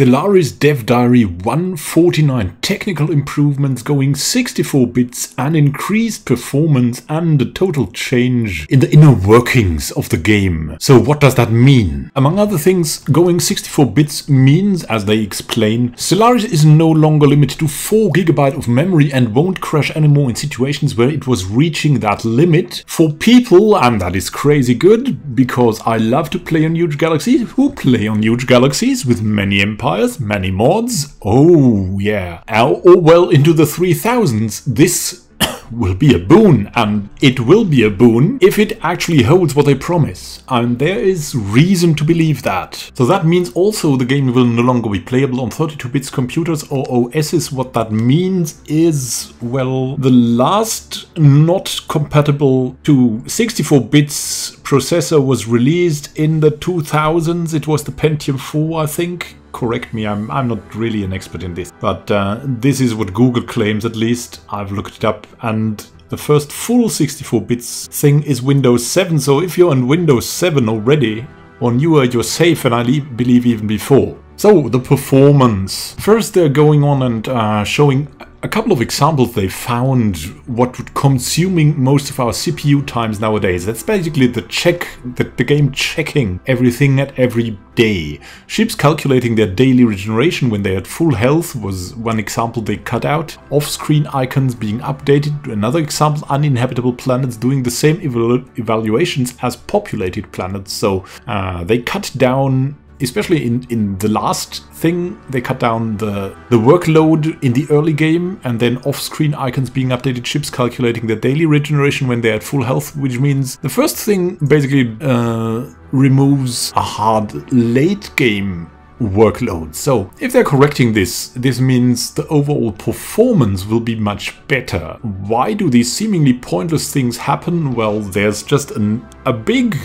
Stellaris Dev Diary 149 technical improvements going 64 bits and increased performance and a total change in the inner workings of the game. So what does that mean? Among other things, going 64 bits means, as they explain, Stellaris is no longer limited to 4GB of memory and won't crash anymore in situations where it was reaching that limit. For people, and that is crazy good, because I love to play on huge galaxies, who play on huge galaxies with many empires, many mods. Oh yeah. Or oh, well into the 3000s, this will be a boon, and it will be a boon if it actually holds what they promise. And there is reason to believe that. So that means also the game will no longer be playable on 32-bit computers or OSs. What that means is, well, the last not compatible to 64 bits processor was released in the 2000s. It was the Pentium 4, I think correct me, I'm, I'm not really an expert in this. But uh, this is what Google claims at least. I've looked it up and the first full 64 bits thing is Windows 7. So if you're on Windows 7 already, or newer, you're safe and I believe even before. So the performance. First they're going on and uh, showing a couple of examples they found what would consuming most of our CPU times nowadays. That's basically the check, the, the game checking everything at every day. Ships calculating their daily regeneration when they're at full health was one example they cut out. Off-screen icons being updated. Another example, uninhabitable planets doing the same evalu evaluations as populated planets. So uh, they cut down especially in, in the last thing, they cut down the, the workload in the early game and then off-screen icons being updated, ships calculating their daily regeneration when they're at full health, which means the first thing basically uh, removes a hard late game workload. So if they're correcting this, this means the overall performance will be much better. Why do these seemingly pointless things happen? Well, there's just an, a big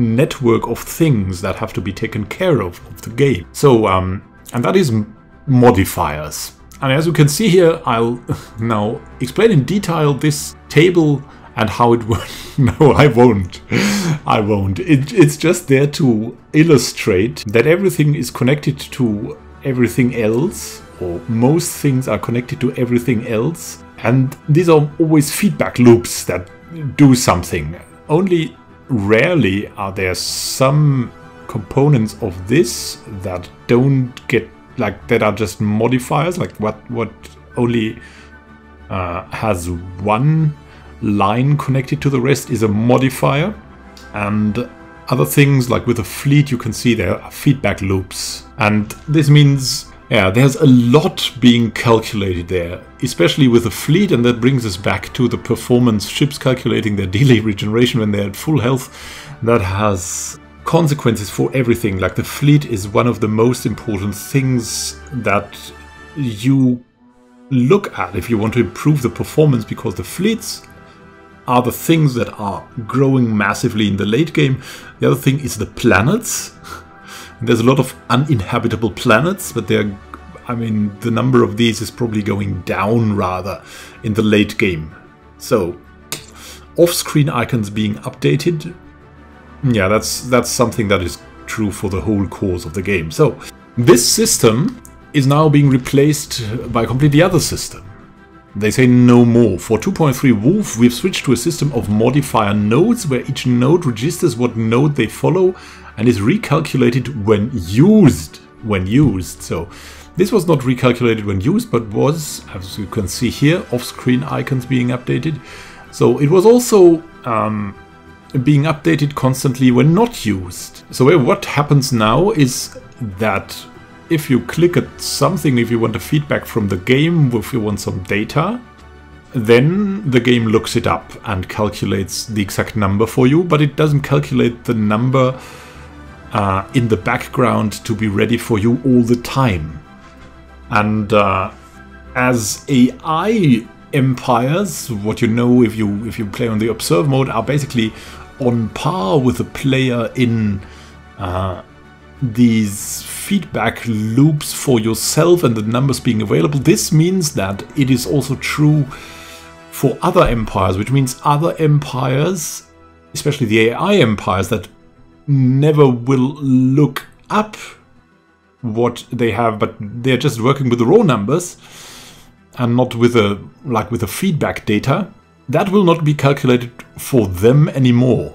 network of things that have to be taken care of of the game. So, um, and that is modifiers. And as you can see here, I'll now explain in detail this table and how it works. no, I won't. I won't. It, it's just there to illustrate that everything is connected to everything else, or most things are connected to everything else. And these are always feedback loops that do something. Only rarely are there some components of this that don't get like that are just modifiers like what what only uh, has one line connected to the rest is a modifier. And other things like with a fleet you can see there are feedback loops. And this means yeah, there's a lot being calculated there, especially with the fleet, and that brings us back to the performance ships calculating their daily regeneration when they're at full health. That has consequences for everything. Like the fleet is one of the most important things that you look at if you want to improve the performance because the fleets are the things that are growing massively in the late game. The other thing is the planets. There's a lot of uninhabitable planets, but they're, I mean, the number of these is probably going down rather in the late game. So, off-screen icons being updated, yeah, that's that's something that is true for the whole course of the game. So, this system is now being replaced by a completely other system. They say no more. For 2.3 Wolfe, we've switched to a system of modifier nodes where each node registers what node they follow and is recalculated when used. When used. So this was not recalculated when used, but was, as you can see here, off-screen icons being updated. So it was also um, being updated constantly when not used. So what happens now is that if you click at something, if you want a feedback from the game, if you want some data, then the game looks it up and calculates the exact number for you, but it doesn't calculate the number uh, in the background to be ready for you all the time. And uh, as AI empires, what you know if you if you play on the observe mode, are basically on par with the player in uh, these feedback loops for yourself and the numbers being available. This means that it is also true for other empires, which means other empires, especially the AI empires that never will look up what they have, but they're just working with the raw numbers and not with a like with the feedback data. That will not be calculated for them anymore.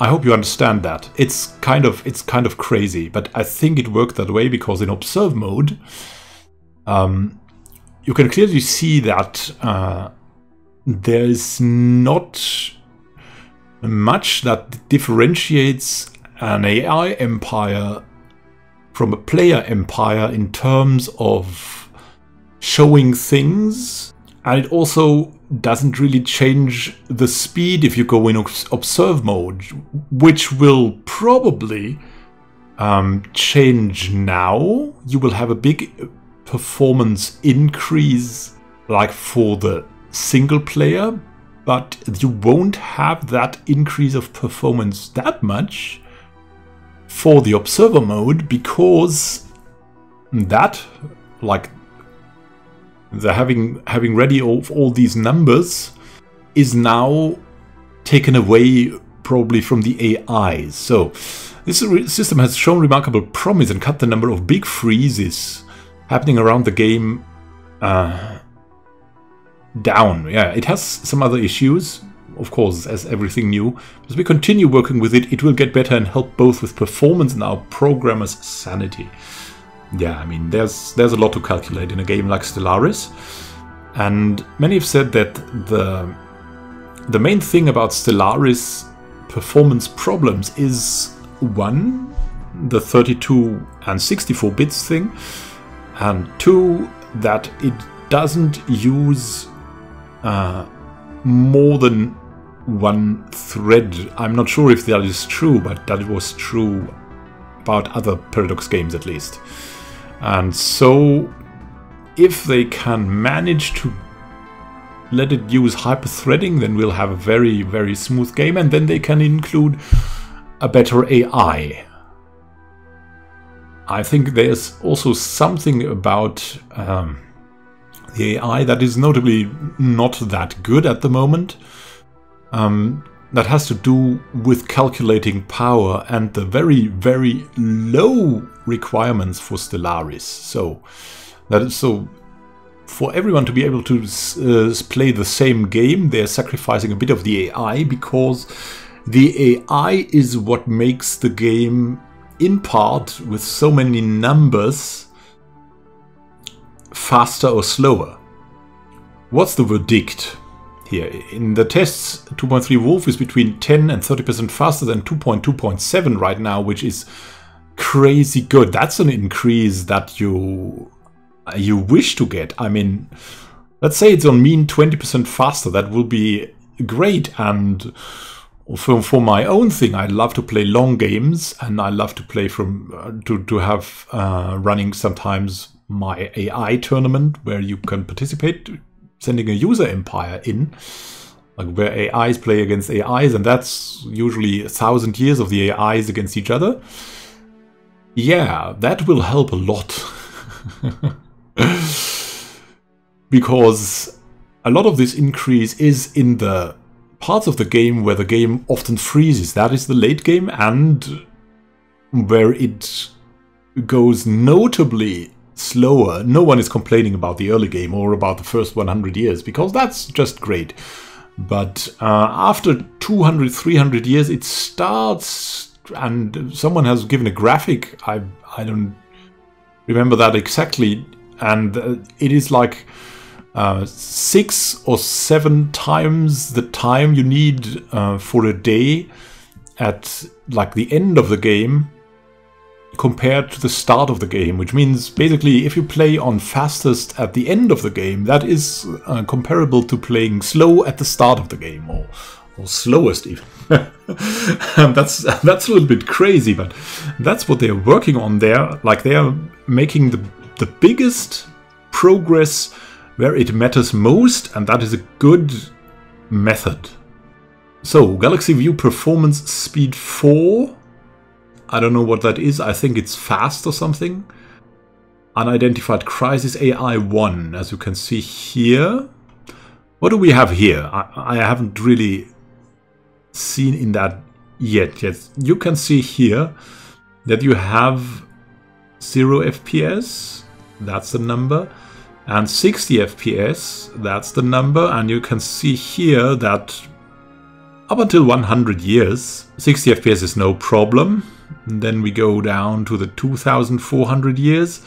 I hope you understand that. It's kind of it's kind of crazy, but I think it worked that way because in observe mode, um, you can clearly see that uh, there is not much that differentiates an AI empire from a player empire in terms of showing things. And it also doesn't really change the speed if you go in observe mode, which will probably um, change now. You will have a big performance increase like for the single player, but you won't have that increase of performance that much for the observer mode because that, like the having having ready all, all these numbers, is now taken away probably from the AI. So this system has shown remarkable promise and cut the number of big freezes happening around the game uh, down. Yeah, it has some other issues, of course, as everything new. As we continue working with it, it will get better and help both with performance and our programmer's sanity. Yeah, I mean, there's there's a lot to calculate in a game like Stellaris, and many have said that the the main thing about Stellaris performance problems is one, the 32 and 64 bits thing, and two, that it doesn't use uh, more than one thread. I'm not sure if that is true, but that was true about other Paradox games at least. And so, if they can manage to let it use hyper-threading, then we'll have a very, very smooth game, and then they can include a better AI. I think there's also something about um, the AI that is notably not that good at the moment. Um, that has to do with calculating power and the very, very low requirements for Stellaris. So that is so for everyone to be able to uh, play the same game, they're sacrificing a bit of the AI because the AI is what makes the game in part with so many numbers faster or slower. What's the verdict here? In the tests, 2.3 Wolfe is between 10 and 30% faster than 2.2.7 right now, which is crazy good. That's an increase that you you wish to get. I mean, let's say it's on mean 20% faster. That will be great and for, for my own thing, I love to play long games, and I love to play from uh, to to have uh, running sometimes my AI tournament where you can participate, sending a user empire in, like where AIs play against AIs, and that's usually a thousand years of the AIs against each other. Yeah, that will help a lot. because a lot of this increase is in the parts of the game where the game often freezes. That is the late game and where it goes notably slower. No one is complaining about the early game or about the first 100 years because that's just great. But uh, after 200, 300 years, it starts, and someone has given a graphic. I I don't remember that exactly, and uh, it is like uh, six or seven times the time you need uh, for a day at like the end of the game compared to the start of the game, which means basically if you play on fastest at the end of the game, that is uh, comparable to playing slow at the start of the game, or, or slowest even. that's that's a little bit crazy, but that's what they're working on there. Like they are making the the biggest progress where it matters most, and that is a good method. So, Galaxy View Performance Speed 4. I don't know what that is. I think it's fast or something. Unidentified Crisis AI 1, as you can see here. What do we have here? I, I haven't really seen in that yet. Yes, you can see here that you have 0 FPS, that's the number, and 60 FPS, that's the number, and you can see here that up until 100 years, 60 FPS is no problem. And then we go down to the 2400 years,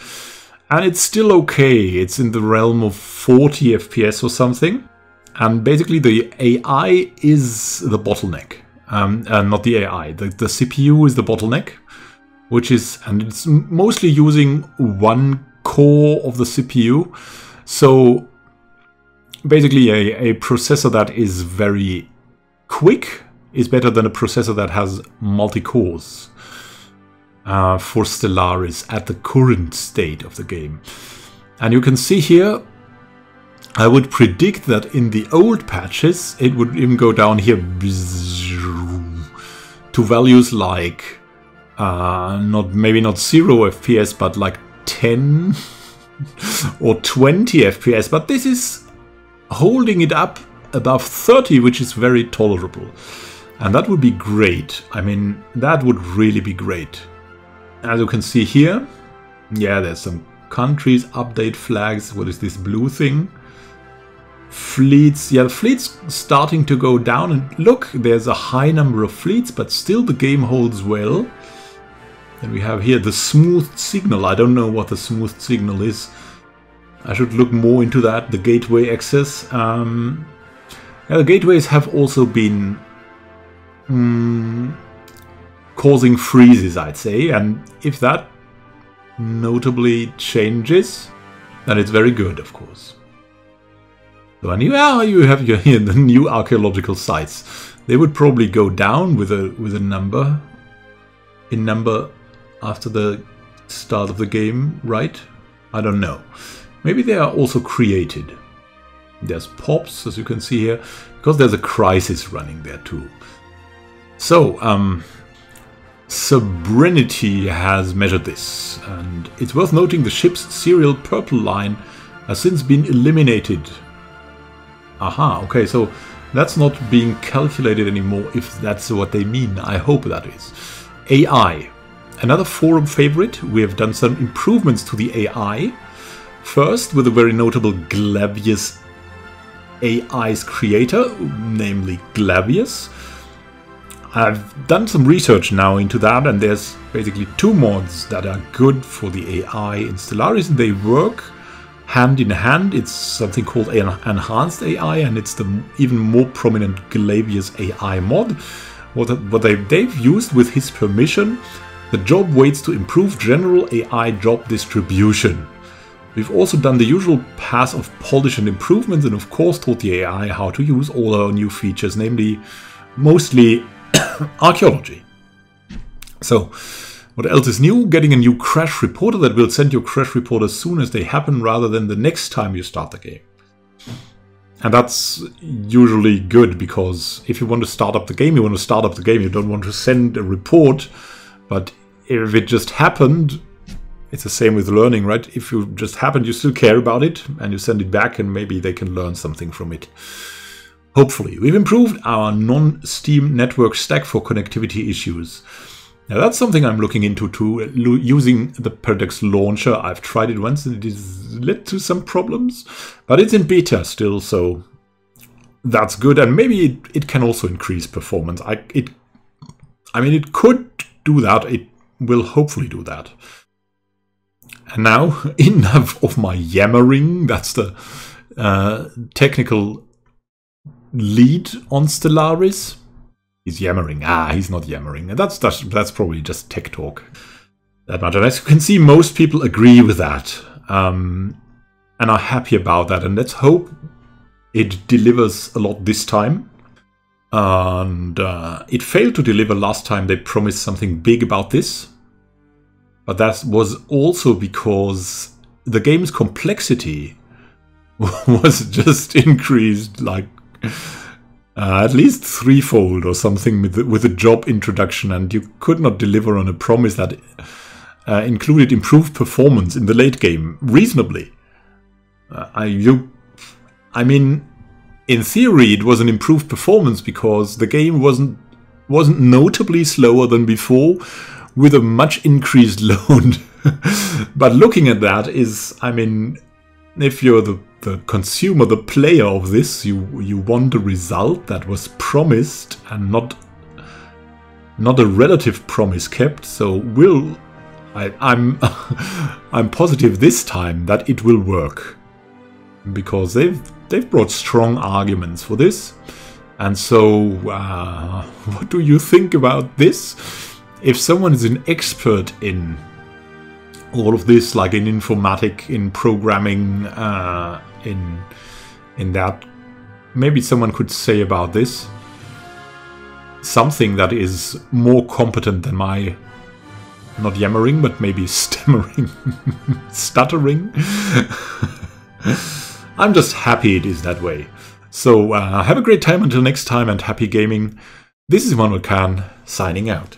and it's still okay. It's in the realm of 40 FPS or something. And basically the AI is the bottleneck. Um, uh, not the AI, the, the CPU is the bottleneck, which is, and it's mostly using one core of the CPU. So basically a, a processor that is very quick is better than a processor that has multi-cores uh, for Stellaris at the current state of the game. And you can see here, I would predict that in the old patches, it would even go down here to values like, uh, not maybe not 0 FPS, but like 10 or 20 FPS. But this is holding it up above 30, which is very tolerable. And that would be great. I mean, that would really be great. As you can see here, yeah, there's some countries, update flags. What is this blue thing? Fleets, yeah, fleets starting to go down. And look, there's a high number of fleets, but still the game holds well. And we have here the smooth signal. I don't know what the smooth signal is. I should look more into that, the gateway access. Um, yeah, the gateways have also been mm, causing freezes, I'd say, and if that notably changes, then it's very good, of course. So and you, yeah, you have your, here the new archaeological sites. They would probably go down with a with a number in number after the start of the game, right? I don't know. Maybe they are also created. There's pops, as you can see here, because there's a crisis running there too. So, um, Sovereignty has measured this, and it's worth noting the ship's serial purple line has since been eliminated. Aha, okay, so that's not being calculated anymore, if that's what they mean. I hope that is. AI. Another forum favorite, we have done some improvements to the AI. First, with a very notable Glavius AI's creator, namely Glavius. I've done some research now into that, and there's basically two mods that are good for the AI in Stellaris, and they work hand in hand. It's something called an Enhanced AI, and it's the even more prominent Glavius AI mod. What, what they, they've used with his permission, the job waits to improve general AI job distribution. We've also done the usual pass of polish and improvements and of course taught the AI how to use all our new features, namely mostly archaeology. So, what else is new? Getting a new crash reporter that will send your crash report as soon as they happen rather than the next time you start the game. And that's usually good because if you want to start up the game, you want to start up the game, you don't want to send a report. But if it just happened, it's the same with learning, right? If you just happened, you still care about it and you send it back and maybe they can learn something from it. Hopefully. We've improved our non-Steam network stack for connectivity issues. Now that's something I'm looking into too, using the Paradox launcher. I've tried it once and it has led to some problems, but it's in beta still, so that's good. And maybe it, it can also increase performance. I, it, I mean, it could do that. It will hopefully do that. And now, enough of my yammering. That's the uh, technical lead on Stellaris. He's yammering. Ah, he's not yammering. That's, that's, that's probably just tech talk. That much. And as you can see, most people agree with that. Um, and are happy about that. And let's hope it delivers a lot this time. And uh, it failed to deliver last time. They promised something big about this. But that was also because the game's complexity was just increased like uh, at least threefold or something with the, with a job introduction, and you could not deliver on a promise that uh, included improved performance in the late game reasonably. Uh, I you, I mean, in theory, it was an improved performance because the game wasn't wasn't notably slower than before, with a much increased load but looking at that is, I mean, if you're the, the consumer, the player of this, you you want a result that was promised and not not a relative promise kept. So will I, I'm I'm positive this time that it will work because they've they've brought strong arguments for this. And so, uh, what do you think about this? If someone is an expert in all of this, like in informatic, in programming, uh, in in that, maybe someone could say about this something that is more competent than my not yammering, but maybe stammering, stuttering. I'm just happy it is that way. So uh, have a great time until next time and happy gaming. This is Immanuel Can signing out.